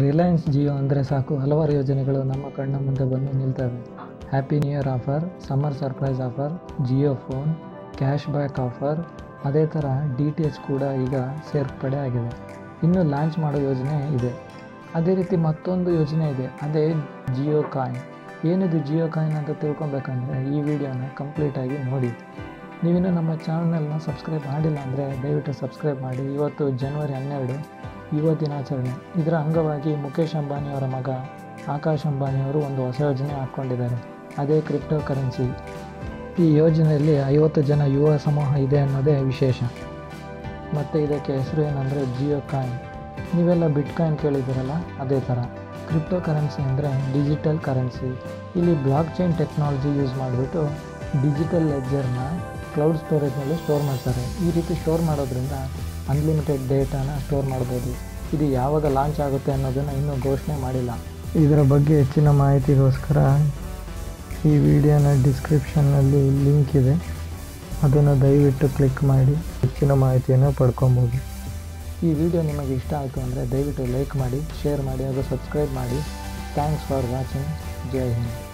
ರಿಲಯನ್ಸ್ ಜಿಯೋ ಅಂದರೆ ಸಾಕು. ಹಲವಾರು ಯೋಜನೆಗಳು ನಮ್ಮ ಕಣ್ಣ ಮುಂದೆ ಬಂದು ನಿಲ್ತವೆ. Happy new year offer, summer surprise offer, Jio phone, cash back offer. ಅದೇ ಥರ ಡಿ ಟಿ ಎಚ್ ಕೂಡ ಈಗ ಸೇರ್ಪಡೆ ಆಗಿದೆ. ಇನ್ನು ಲಾಂಚ್ ಮಾಡೋ ಯೋಜನೆ ಇದೆ. ಅದೇ ರೀತಿ ಮತ್ತೊಂದು ಯೋಜನೆ ಇದೆ. ಅದೇ ಜಿಯೋ ಕಾಯಿನ್. ಏನಿದು ಜಿಯೋ ಕಾಯಿನ್ ಅಂತ ತಿಳ್ಕೊಬೇಕಂದ್ರೆ ಈ ವಿಡಿಯೋನ ಕಂಪ್ಲೀಟಾಗಿ ನೋಡಿ. ನೀವಿನ್ನೂ ನಮ್ಮ ಚಾನಲ್ನ ಸಬ್ಸ್ಕ್ರೈಬ್ ಮಾಡಿಲ್ಲ ಅಂದರೆ ದಯವಿಟ್ಟು ಸಬ್ಸ್ಕ್ರೈಬ್ ಮಾಡಿ. ಇವತ್ತು ಜನವರಿ ಹನ್ನೆರಡು. ಯುವ ದಿನಾಚರಣೆ. ಇದರ ಅಂಗವಾಗಿ ಮುಖೇಶ್ ಅಂಬಾನಿಯವರ ಮಗ ಆಕಾಶ್ ಅಂಬಾನಿಯವರು ಒಂದು ಹೊಸ ಯೋಜನೆ ಹಾಕ್ಕೊಂಡಿದ್ದಾರೆ. ಅದೇ ಕ್ರಿಪ್ಟೋ ಕರೆನ್ಸಿ. ಈ ಯೋಜನೆಯಲ್ಲಿ ಐವತ್ತು ಜನ ಯುವ ಸಮೂಹ ಇದೆ ಅನ್ನೋದೇ ವಿಶೇಷ. ಮತ್ತು ಇದಕ್ಕೆ ಹೆಸರು ಏನಂದರೆ ಜಿಯೋ ಕಾಯಿನ್. ನೀವೆಲ್ಲ ಬಿಟ್ ಕಾಯಿನ್ ಕೇಳಿದ್ದೀರಲ್ಲ? ಅದೇ ಥರ. ಕ್ರಿಪ್ಟೋ ಕರೆನ್ಸಿ ಅಂದರೆ ಡಿಜಿಟಲ್ ಕರೆನ್ಸಿ. ಇಲ್ಲಿ ಬ್ಲಾಕ್ ಚೈನ್ ಟೆಕ್ನಾಲಜಿ ಯೂಸ್ ಮಾಡಿಬಿಟ್ಟು ಡಿಜಿಟಲ್ ಲೆಜರ್ನ ಕ್ಲೌಡ್ ಸ್ಟೋರೇಜ್ನಲ್ಲಿ ಸ್ಟೋರ್ ಮಾಡ್ತಾರೆ. ಈ ರೀತಿ ಸ್ಟೋರ್ ಮಾಡೋದ್ರಿಂದ ಅನ್ಲಿಮಿಟೆಡ್ ಡೇಟಾನ ಸ್ಟೋರ್ ಮಾಡ್ಬೋದು. ಇದು ಯಾವಾಗ ಲಾಂಚ್ ಆಗುತ್ತೆ ಅನ್ನೋದನ್ನು ಇನ್ನೂ ಘೋಷಣೆ ಮಾಡಿಲ್ಲ. ಇದರ ಬಗ್ಗೆ ಹೆಚ್ಚಿನ ಮಾಹಿತಿಗೋಸ್ಕರ ಈ ವಿಡಿಯೋನ ಡಿಸ್ಕ್ರಿಪ್ಷನ್ನಲ್ಲಿ ಲಿಂಕ್ ಇದೆ. ಅದನ್ನು ದಯವಿಟ್ಟು ಕ್ಲಿಕ್ ಮಾಡಿ. ಹೆಚ್ಚಿನ ಮಾಹಿತಿಯನ್ನು ಪಡ್ಕೊಬೋದು. ಈ ವಿಡಿಯೋ ನಿಮಗೆ ಇಷ್ಟ ಆಯಿತು ಅಂದರೆ ದಯವಿಟ್ಟು ಲೈಕ್ ಮಾಡಿ ಶೇರ್ ಮಾಡಿ ಹಾಗೂ ಸಬ್ಸ್ಕ್ರೈಬ್ ಮಾಡಿ. Thanks for watching Jai Hind.